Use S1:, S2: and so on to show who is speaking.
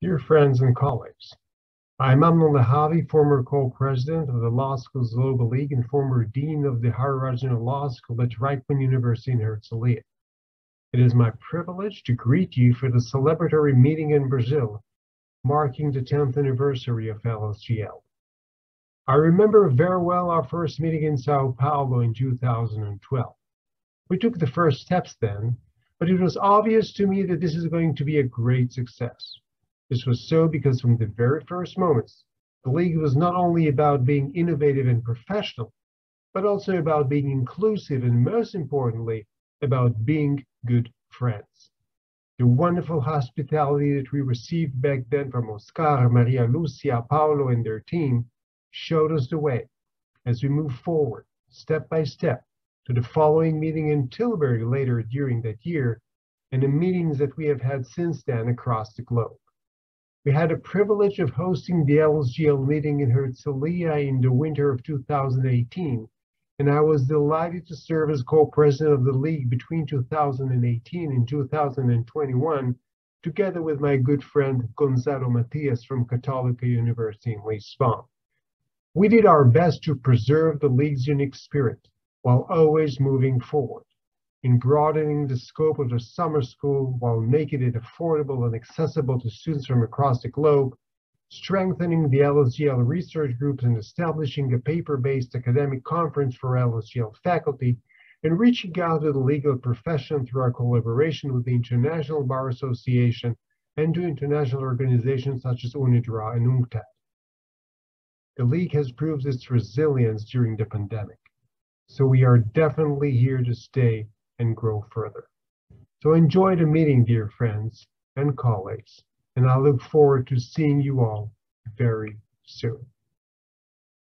S1: Dear friends and colleagues, I'm Amnon Lehavi, former co-president of the Law Schools Global League and former dean of the Harry Radzyner Law School at Reichman University in Herzliya. It is my privilege to greet you for the celebratory meeting in Brazil, marking the 10th anniversary of LSGL. I remember very well our first meeting in Sao Paulo in 2012. We took the first steps then, but it was obvious to me that this is going to be a great success. This was so because from the very first moments, the League was not only about being innovative and professional, but also about being inclusive and most importantly, about being good friends. The wonderful hospitality that we received back then from Oscar, Maria Lucia, Paolo, and their team showed us the way as we move forward, step by step, to the following meeting in Tilburg later during that year, and the meetings that we have had since then across the globe. We had the privilege of hosting the LSGL meeting in Herzliya in the winter of 2018, and I was delighted to serve as co-president of the league between 2018 and 2021, together with my good friend Gonçalo Matias from Católica University in Lisbon. We did our best to preserve the league's unique spirit while always moving forward in broadening the scope of the summer school while making it affordable and accessible to students from across the globe, strengthening the LSGL research groups and establishing a paper-based academic conference for LSGL faculty, and reaching out to the legal profession through our collaboration with the International Bar Association and to international organizations such as UNIDROIT and UNCTAD. The League has proved its resilience during the pandemic, so we are definitely here to stay and grow further. So enjoy the meeting, dear friends and colleagues, and I look forward to seeing you all very soon.